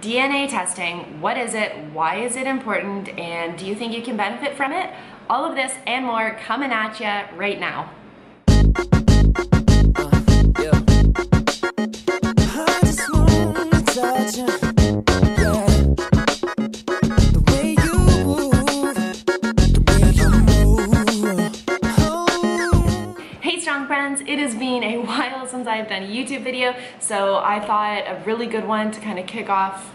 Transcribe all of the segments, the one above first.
DNA testing, what is it, why is it important, and do you think you can benefit from it? All of this and more coming at you right now. Hey since I've done a YouTube video, so I thought a really good one to kind of kick off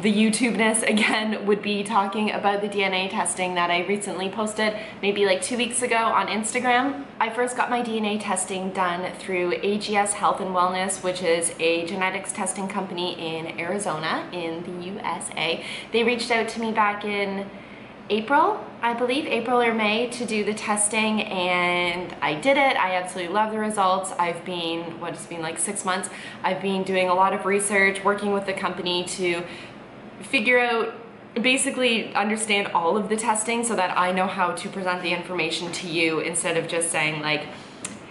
the YouTubeness again would be talking about the DNA testing that I recently posted maybe like two weeks ago on Instagram. I first got my DNA testing done through AGS Health and Wellness, which is a genetics testing company in Arizona in the USA. They reached out to me back in April, I believe, April or May to do the testing and I did it. I absolutely love the results. I've been, what it's been like six months, I've been doing a lot of research, working with the company to figure out basically understand all of the testing so that I know how to present the information to you instead of just saying like,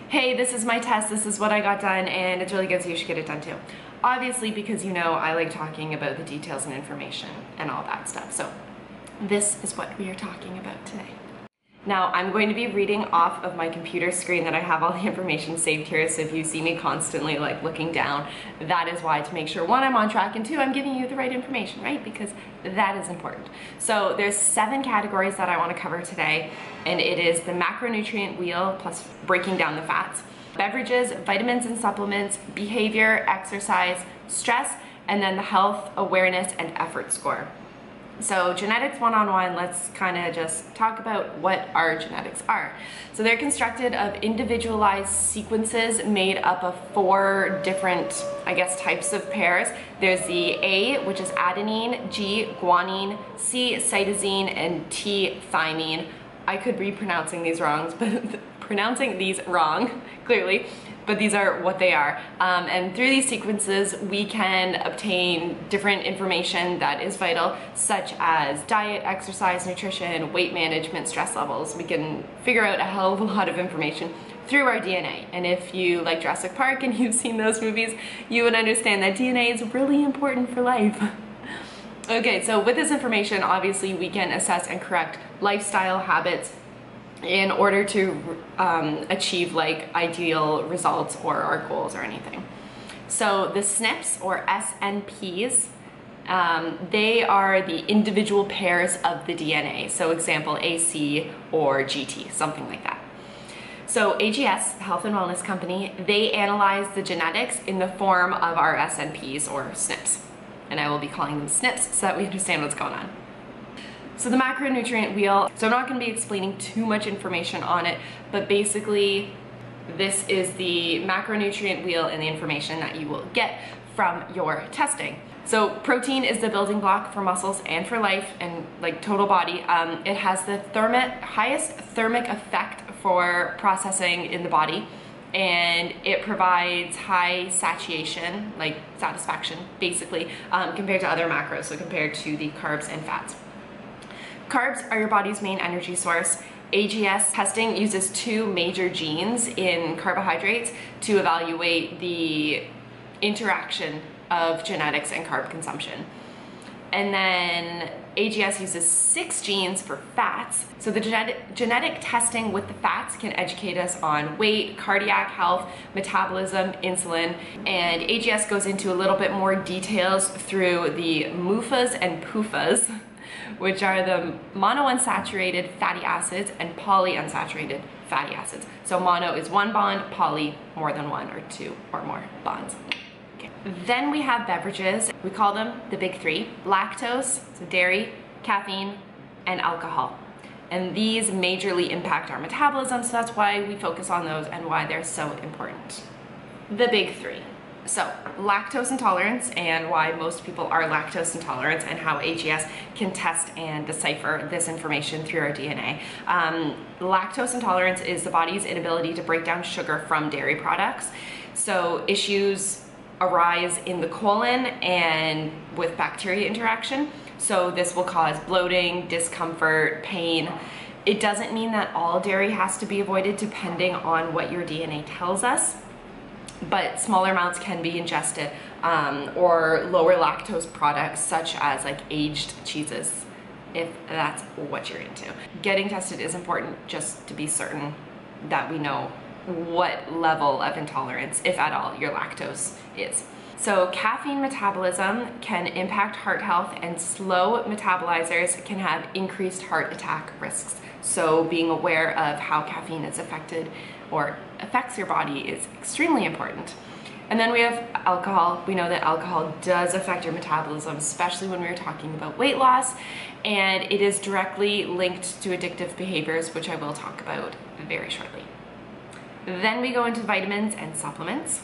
hey, this is my test, this is what I got done, and it's really good, so you should get it done too. Obviously, because you know I like talking about the details and information and all that stuff. So this is what we are talking about today. Now I'm going to be reading off of my computer screen that I have all the information saved here so if you see me constantly like looking down that is why to make sure one I'm on track and two I'm giving you the right information right because that is important. So there's seven categories that I want to cover today and it is the macronutrient wheel plus breaking down the fats, beverages, vitamins and supplements, behavior, exercise, stress, and then the health, awareness, and effort score. So genetics one-on-one, let's kind of just talk about what our genetics are. So they're constructed of individualized sequences made up of four different, I guess, types of pairs. There's the A, which is adenine, G, guanine, C, cytosine, and T, thymine. I could be pronouncing these wrongs, but pronouncing these wrong, clearly but these are what they are. Um, and through these sequences, we can obtain different information that is vital, such as diet, exercise, nutrition, weight management, stress levels. We can figure out a hell of a lot of information through our DNA. And if you like Jurassic Park and you've seen those movies, you would understand that DNA is really important for life. okay, so with this information, obviously we can assess and correct lifestyle habits, in order to um, achieve like ideal results or our goals or anything. So the SNPs or SNPs, um, they are the individual pairs of the DNA. So example AC or GT, something like that. So AGS, Health and Wellness Company, they analyze the genetics in the form of our SNPs or SNPs. And I will be calling them SNPs so that we understand what's going on. So the macronutrient wheel, so I'm not gonna be explaining too much information on it, but basically this is the macronutrient wheel and the information that you will get from your testing. So protein is the building block for muscles and for life and like total body. Um, it has the thermic, highest thermic effect for processing in the body and it provides high satiation, like satisfaction basically, um, compared to other macros, so compared to the carbs and fats. Carbs are your body's main energy source. AGS testing uses two major genes in carbohydrates to evaluate the interaction of genetics and carb consumption. And then AGS uses six genes for fats. So the genetic, genetic testing with the fats can educate us on weight, cardiac health, metabolism, insulin, and AGS goes into a little bit more details through the MUFAs and PUFAs which are the monounsaturated fatty acids and polyunsaturated fatty acids. So mono is one bond, poly more than one or two or more bonds. Okay. Then we have beverages. We call them the big three. Lactose, so dairy, caffeine, and alcohol. And these majorly impact our metabolism, so that's why we focus on those and why they're so important. The big three. So, lactose intolerance and why most people are lactose intolerant and how AGS can test and decipher this information through our DNA. Um, lactose intolerance is the body's inability to break down sugar from dairy products. So, issues arise in the colon and with bacteria interaction. So, this will cause bloating, discomfort, pain. It doesn't mean that all dairy has to be avoided depending on what your DNA tells us but smaller amounts can be ingested um, or lower lactose products such as like aged cheeses if that's what you're into. Getting tested is important just to be certain that we know what level of intolerance, if at all, your lactose is. So caffeine metabolism can impact heart health and slow metabolizers can have increased heart attack risks. So being aware of how caffeine is affected or affects your body is extremely important. And then we have alcohol. We know that alcohol does affect your metabolism, especially when we are talking about weight loss, and it is directly linked to addictive behaviors, which I will talk about very shortly. Then we go into vitamins and supplements.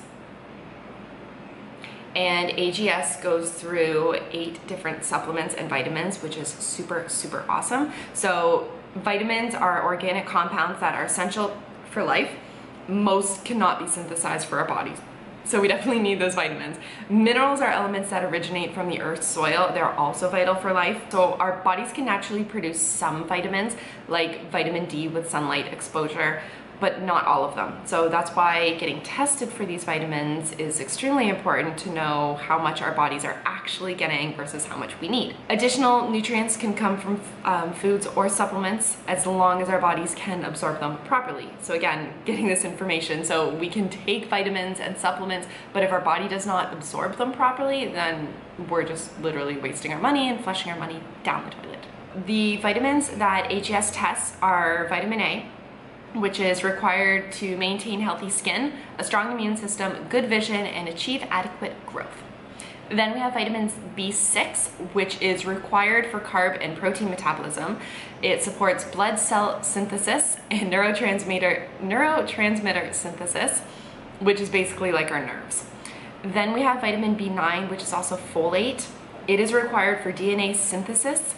And AGS goes through eight different supplements and vitamins, which is super, super awesome. So vitamins are organic compounds that are essential for life. Most cannot be synthesized for our bodies. So we definitely need those vitamins. Minerals are elements that originate from the earth's soil. They're also vital for life. So our bodies can naturally produce some vitamins like vitamin D with sunlight exposure, but not all of them. So that's why getting tested for these vitamins is extremely important to know how much our bodies are actually getting versus how much we need. Additional nutrients can come from um, foods or supplements as long as our bodies can absorb them properly. So again, getting this information so we can take vitamins and supplements, but if our body does not absorb them properly, then we're just literally wasting our money and flushing our money down the toilet. The vitamins that AGS tests are vitamin A, which is required to maintain healthy skin, a strong immune system, good vision, and achieve adequate growth. Then we have vitamins B6, which is required for carb and protein metabolism. It supports blood cell synthesis and neurotransmitter, neurotransmitter synthesis, which is basically like our nerves. Then we have vitamin B9, which is also folate. It is required for DNA synthesis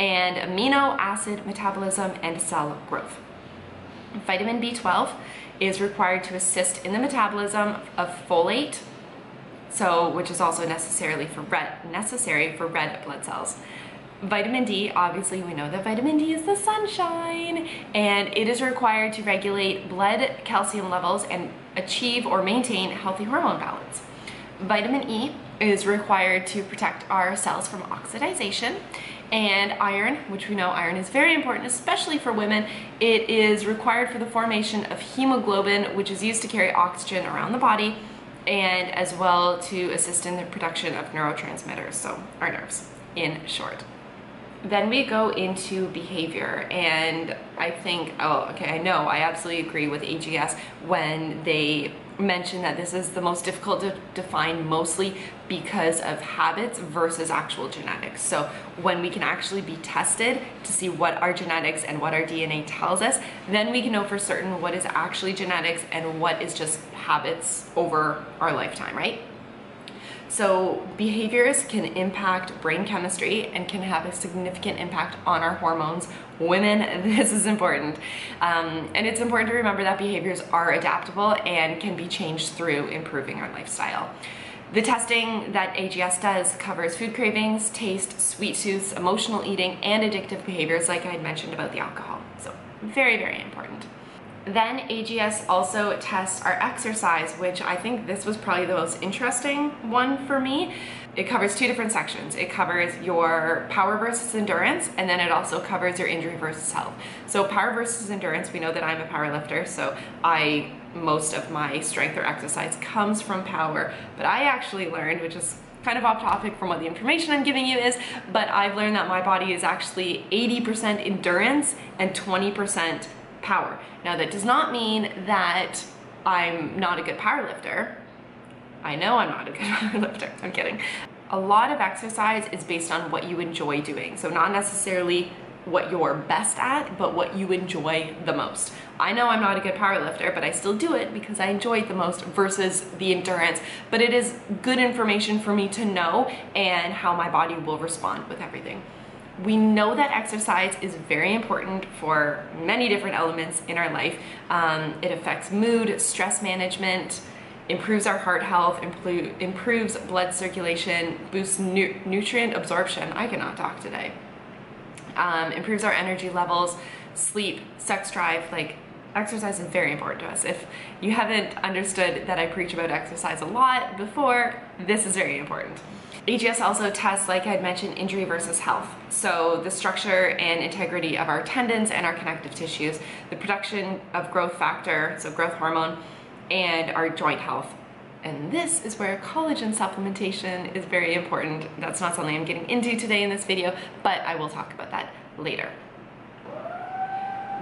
and amino acid metabolism and cell growth. Vitamin B12 is required to assist in the metabolism of folate, so which is also necessarily for red, necessary for red blood cells. Vitamin D, obviously we know that vitamin D is the sunshine and it is required to regulate blood calcium levels and achieve or maintain healthy hormone balance. Vitamin E is required to protect our cells from oxidization and iron, which we know iron is very important, especially for women. It is required for the formation of hemoglobin, which is used to carry oxygen around the body, and as well to assist in the production of neurotransmitters, so our nerves, in short. Then we go into behavior, and I think, oh, okay, I know, I absolutely agree with AGS when they mention that this is the most difficult to define mostly because of habits versus actual genetics. So when we can actually be tested to see what our genetics and what our DNA tells us, then we can know for certain what is actually genetics and what is just habits over our lifetime, right? So behaviors can impact brain chemistry and can have a significant impact on our hormones. Women, this is important. Um, and it's important to remember that behaviors are adaptable and can be changed through improving our lifestyle. The testing that AGS does covers food cravings, taste, sweet tooths, emotional eating, and addictive behaviors like I had mentioned about the alcohol. So very, very important. Then AGS also tests our exercise, which I think this was probably the most interesting one for me. It covers two different sections. It covers your power versus endurance, and then it also covers your injury versus health. So power versus endurance, we know that I'm a power lifter, so I most of my strength or exercise comes from power, but I actually learned, which is kind of off topic from what the information I'm giving you is, but I've learned that my body is actually 80% endurance and 20% power. Now that does not mean that I'm not a good power lifter. I know I'm not a good power lifter, I'm kidding. A lot of exercise is based on what you enjoy doing. So not necessarily what you're best at, but what you enjoy the most. I know I'm not a good power lifter, but I still do it because I enjoy it the most versus the endurance. But it is good information for me to know and how my body will respond with everything. We know that exercise is very important for many different elements in our life. Um, it affects mood, stress management, improves our heart health, improves blood circulation, boosts nu nutrient absorption. I cannot talk today. Um, improves our energy levels, sleep, sex drive, like exercise is very important to us. If you haven't understood that I preach about exercise a lot before, this is very important. AGS also tests, like I had mentioned, injury versus health. So the structure and integrity of our tendons and our connective tissues, the production of growth factor, so growth hormone, and our joint health. And this is where collagen supplementation is very important. That's not something I'm getting into today in this video, but I will talk about that later.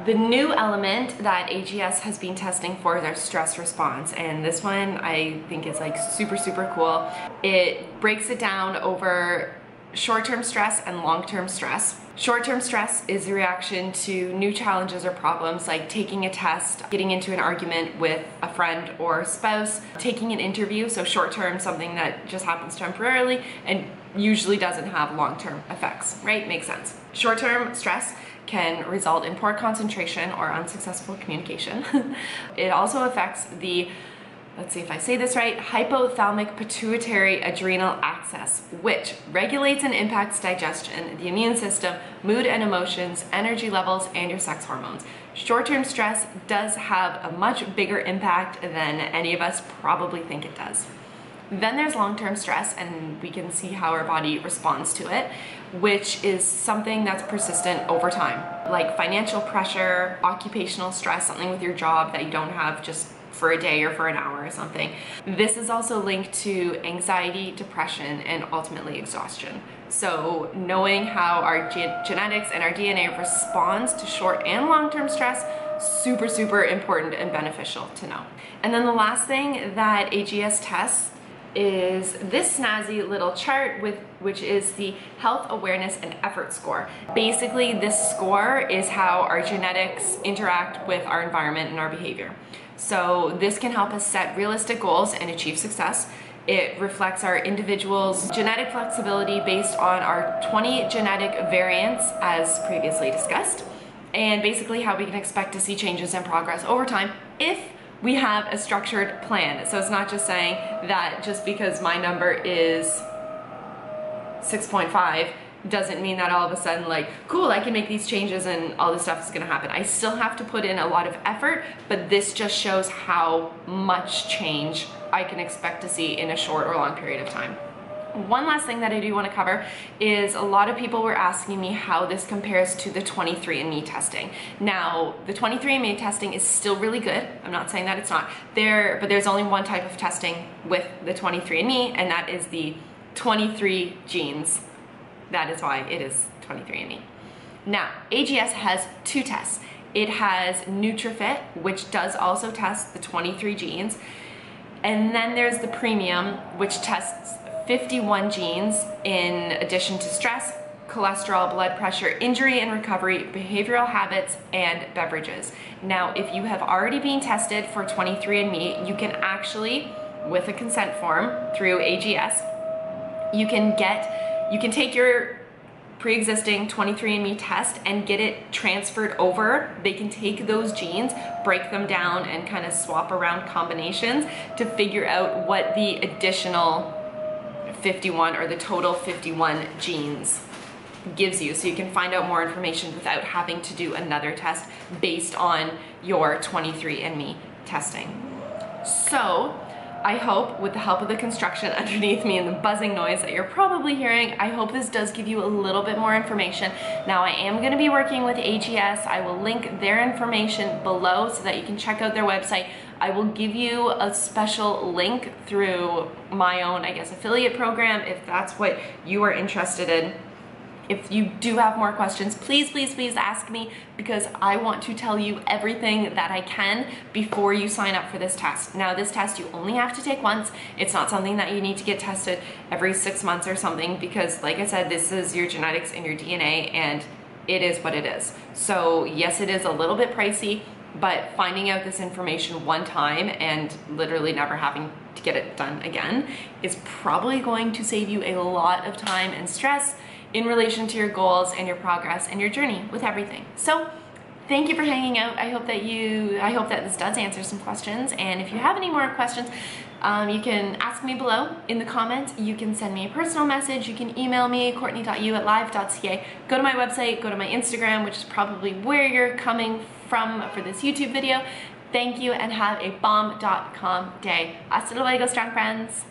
The new element that AGS has been testing for is our stress response. And this one I think is like super, super cool. It breaks it down over short-term stress and long-term stress. Short-term stress is a reaction to new challenges or problems like taking a test, getting into an argument with a friend or spouse, taking an interview, so short-term, something that just happens temporarily and usually doesn't have long-term effects, right? Makes sense. Short-term stress can result in poor concentration or unsuccessful communication. it also affects the let's see if I say this right, hypothalamic pituitary adrenal axis, which regulates and impacts digestion, the immune system, mood and emotions, energy levels, and your sex hormones. Short-term stress does have a much bigger impact than any of us probably think it does. Then there's long-term stress and we can see how our body responds to it, which is something that's persistent over time. Like financial pressure, occupational stress, something with your job that you don't have just for a day or for an hour or something. This is also linked to anxiety, depression, and ultimately exhaustion. So knowing how our ge genetics and our DNA responds to short and long-term stress super, super important and beneficial to know. And then the last thing that AGS tests is this snazzy little chart with which is the health awareness and effort score. Basically this score is how our genetics interact with our environment and our behavior. So this can help us set realistic goals and achieve success. It reflects our individual's genetic flexibility based on our 20 genetic variants as previously discussed and basically how we can expect to see changes and progress over time if we have a structured plan. So it's not just saying that just because my number is 6.5 doesn't mean that all of a sudden like, cool, I can make these changes and all this stuff is gonna happen. I still have to put in a lot of effort, but this just shows how much change I can expect to see in a short or long period of time. One last thing that I do want to cover is a lot of people were asking me how this compares to the 23andMe testing. Now, the 23andMe testing is still really good. I'm not saying that it's not. There, but there's only one type of testing with the 23andMe, and that is the 23 genes. That is why it is 23andMe. Now, AGS has two tests. It has NutriFit, which does also test the 23 genes, and then there's the Premium, which tests 51 genes in addition to stress, cholesterol, blood pressure, injury and recovery, behavioral habits, and beverages. Now, if you have already been tested for 23andMe, you can actually, with a consent form through AGS, you can get, you can take your pre-existing 23andMe test and get it transferred over. They can take those genes, break them down, and kind of swap around combinations to figure out what the additional 51 or the total 51 genes gives you so you can find out more information without having to do another test based on your 23andMe testing. So I hope with the help of the construction underneath me and the buzzing noise that you're probably hearing, I hope this does give you a little bit more information. Now I am gonna be working with AGS. I will link their information below so that you can check out their website. I will give you a special link through my own, I guess, affiliate program if that's what you are interested in. If you do have more questions, please, please, please ask me because I want to tell you everything that I can before you sign up for this test. Now, this test you only have to take once. It's not something that you need to get tested every six months or something because, like I said, this is your genetics and your DNA and it is what it is. So yes, it is a little bit pricey, but finding out this information one time and literally never having to get it done again is probably going to save you a lot of time and stress in relation to your goals and your progress and your journey with everything. So thank you for hanging out. I hope that you, I hope that this does answer some questions. And if you have any more questions, um, you can ask me below in the comments. You can send me a personal message. You can email me, courtney.u at live.ca. Go to my website, go to my Instagram, which is probably where you're coming from for this YouTube video. Thank you and have a bomb.com day. Hasta luego, strong friends.